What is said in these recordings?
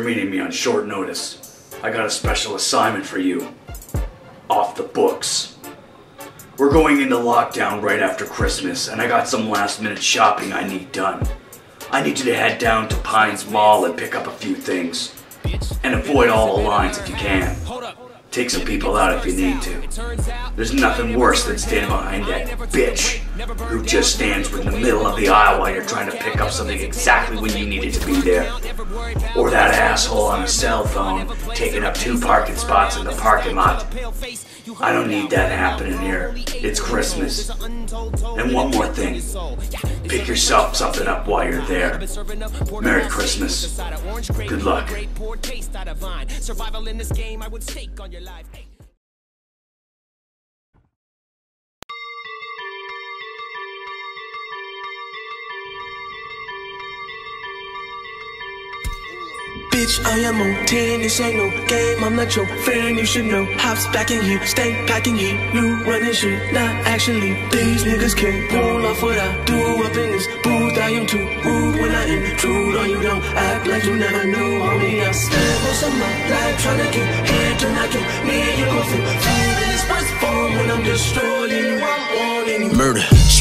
meeting me on short notice. I got a special assignment for you. Off the books. We're going into lockdown right after Christmas, and I got some last minute shopping I need done. I need you to head down to Pines Mall and pick up a few things. And avoid all the lines if you can. Take some people out if you need to. There's nothing worse than standing behind that bitch who just stands in the middle of the aisle while you're trying to pick up something exactly when you need it to be there. Or that asshole on a cell phone taking up two parking spots in the parking lot. I don't need that happening here. It's Christmas. And one more thing. Pick yourself something up while you're there. Merry Christmas. Good luck. Bitch, I am on 10, this ain't no game, I'm not your friend, you should know. Hops back in here, stay packing here, you running shit, not actually. These niggas can't pull off what I do up in this booth. I am too rude when I intrude on you, don't act like you never knew Homie, I spent most of my life trying to get here tonight. Can me and you gon' feel free this first form When I'm destroying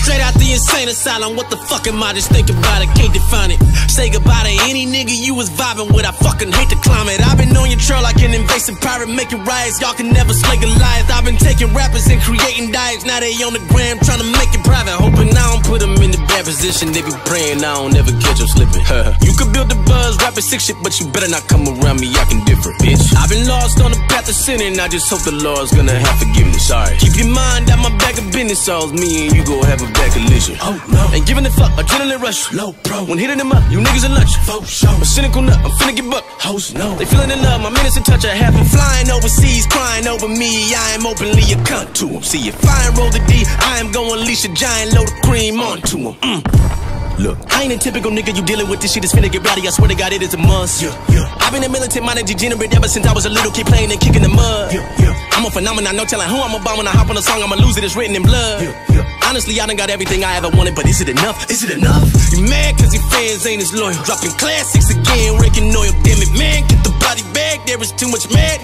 Straight out the insane asylum, what the fuck am I just thinking about it, can't define it Say goodbye to any nigga you was vibing with, I fucking hate the climate. I've been on your trail like an invasive pirate making riots. Y'all can never slay Goliath. I've been taking rappers and creating diets. Now they on the gram trying to make it private. Hoping I don't put them in the bad position. They be praying I don't ever catch them slipping. you could build the buzz, rapping sick shit, but you better not come around me. I can differ, bitch. I've been lost on the path of sinning. I just hope the Lord's gonna have forgiveness. Sorry. Keep your mind out my bag of business. So me and you go have a bad collision. Oh no. And giving the fuck, adrenaline rush. Low pro. When hitting them up, you niggas are lunch. Faux show. A cynical nut, I'm finna get buck. Hoes no. They feeling in love, my minutes in touch. I have them flying overseas, crying over me. I am openly a cunt to them. See if I ain't roll the D, I am going to leash a giant load of cream onto them. Mm. Look, I ain't a typical nigga you dealing with. This shit is finna get rowdy. I swear to God, it is a must. Yeah, yeah. I've been a militant minded degenerate ever since I was a little kid playing and kicking the mud. Yeah, yeah. I'm a phenomenon, no telling who I'm about when I hop on a song. I'ma lose it, it's written in blood. Yeah, yeah. Honestly, I done got everything I ever wanted, but is it enough? Is it enough? You mad cause your fans ain't as loyal. Dropping classics again, raking oil. Damn it, man, get the body back. There is too much madness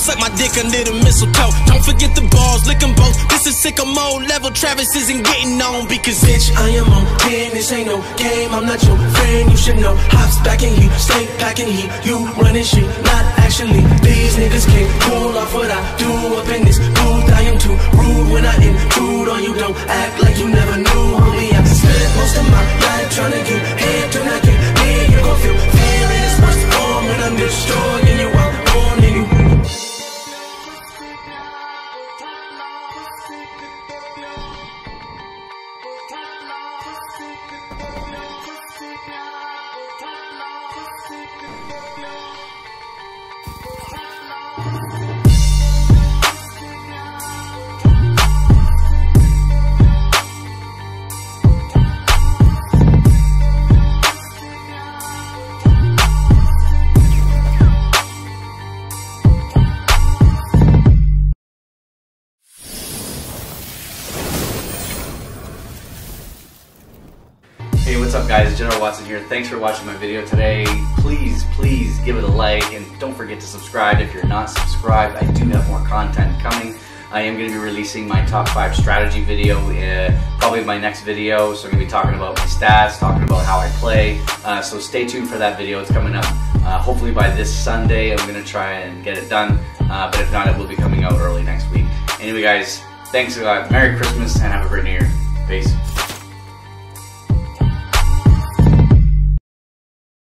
Suck my dick under the mistletoe. Don't forget the balls, lick both. This is sicko mode level. Travis isn't getting on because bitch, I am on 10. This ain't no game. I'm not your friend. You should know. Hops back in heat, stay packing heat. You running shit, not actually. These niggas can't pull off what I do up in this booth. I am too rude when I intrude on you. Don't act like you never knew, Hey, what's up guys? General Watson here. Thanks for watching my video today. Please, please give it a like and don't forget to subscribe if you're not subscribed. I do have more content coming. I am going to be releasing my top 5 strategy video, uh, probably my next video. So I'm going to be talking about my stats, talking about how I play. Uh, so stay tuned for that video. It's coming up uh, hopefully by this Sunday. I'm going to try and get it done. Uh, but if not, it will be coming out early next week. Anyway guys, thanks a lot. Merry Christmas and have a great New Year. Peace.